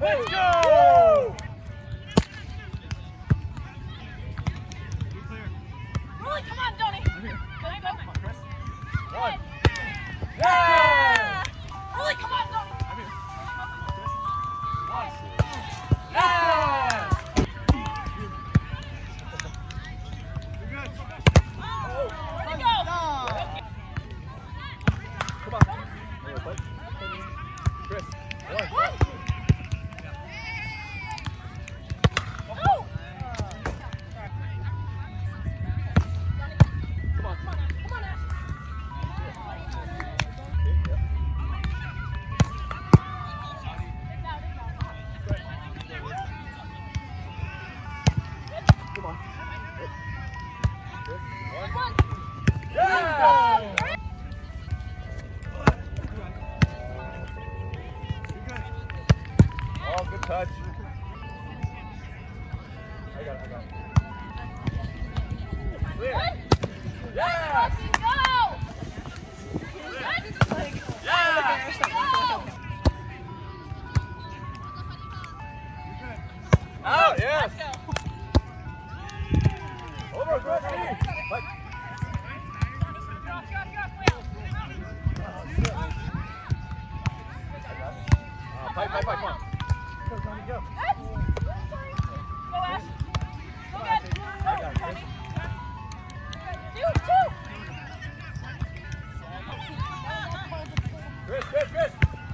Let's go. Rolly, Oh, good touch. I got it, I got it. Clear. Yeah! Go. Yeah! Out, oh, yes!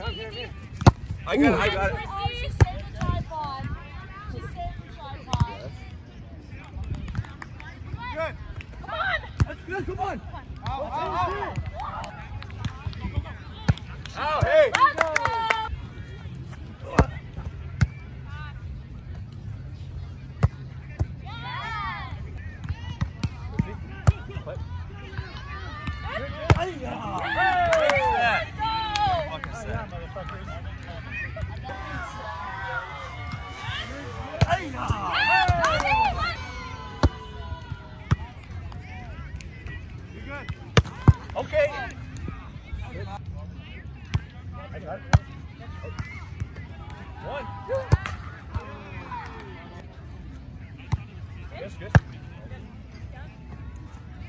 mine, mine. I got it, I got it. She saved the tripod. She saved the tripod. Good. Come on. That's good, come on. Ow, ow, Ow, hey. Let's go. Okay. One. Yes, good.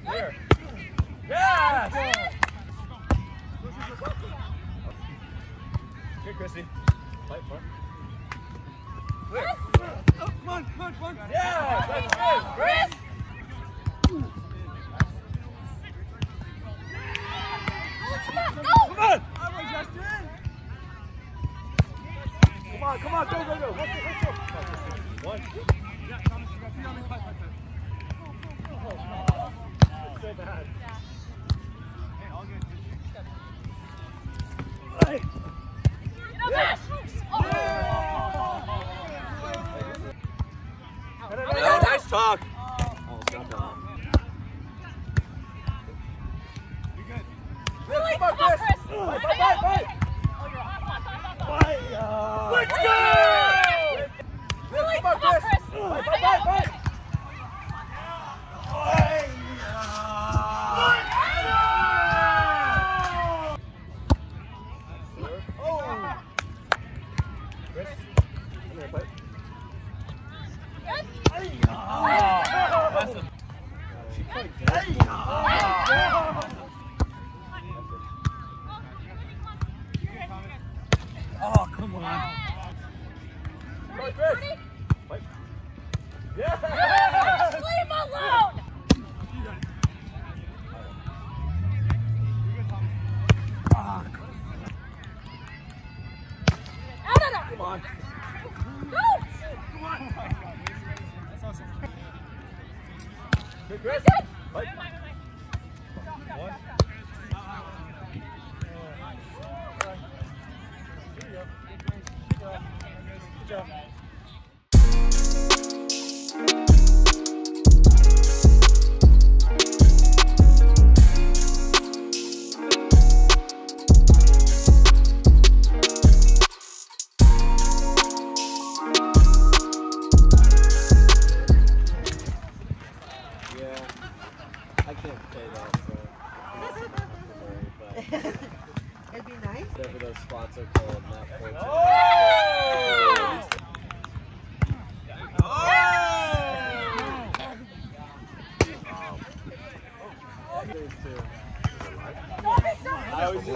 There. Yes! Good, Chrissy. Fight for. Clear. Oh, come on, come on, come on. Yeah, that's good. Chris. Come on, go. Come on. Come on, Justin. Come on, come on, go, go, go. Let's go, let's go. Come on, Chrissy. One. Yeah, Thomas, you got three on me. Fight, fight, fight. So bad. Hey, all good. Hey. Get. Oh. No, nice talk. On, Chris. Fight, fight, fight. Oh, you're off, off, off, off, off. Let's go. Really? Come on, Chris. Chris. Fight, fight,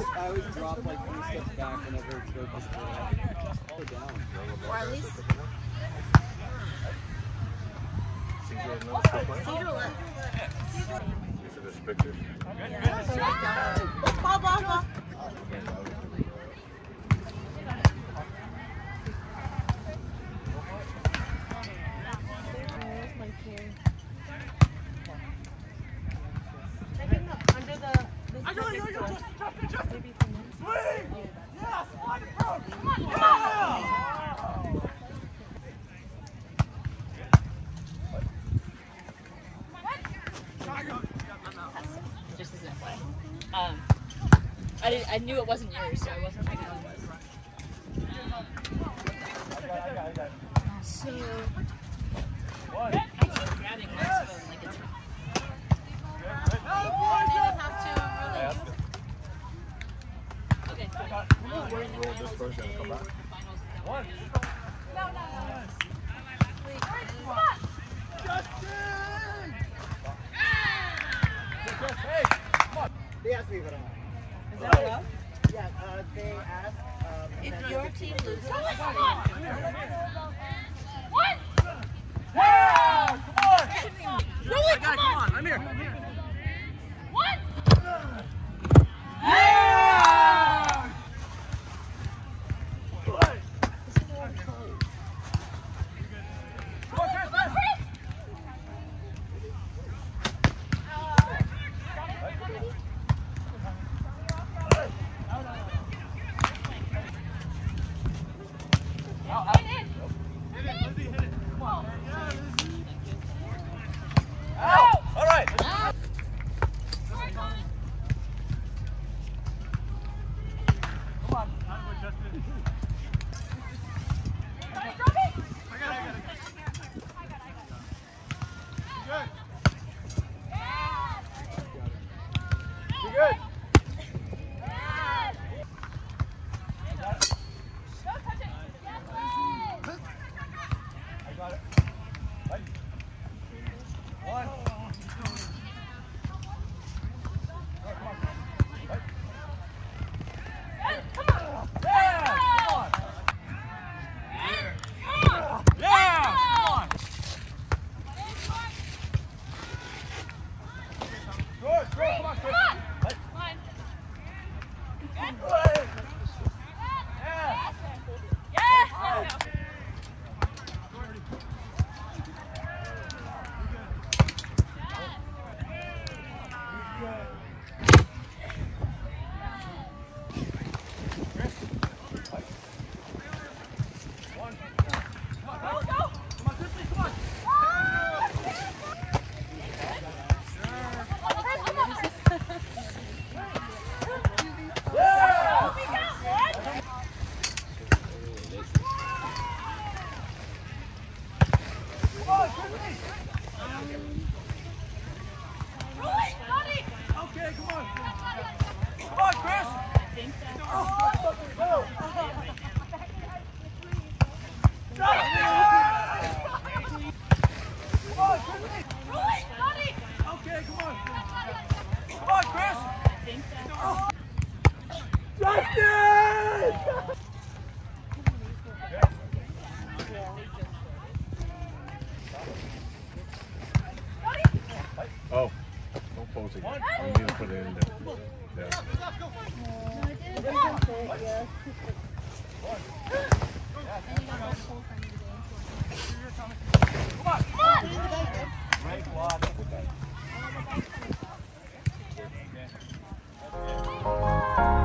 always I always drop like three steps back whenever it's go just go down. Or at least Caesar knows still playing? Cedar left. These are just pictures. I, knew it wasn't yours, so I wasn't checking what it. So, Team loses, All opposing it. I'm going to put it in there.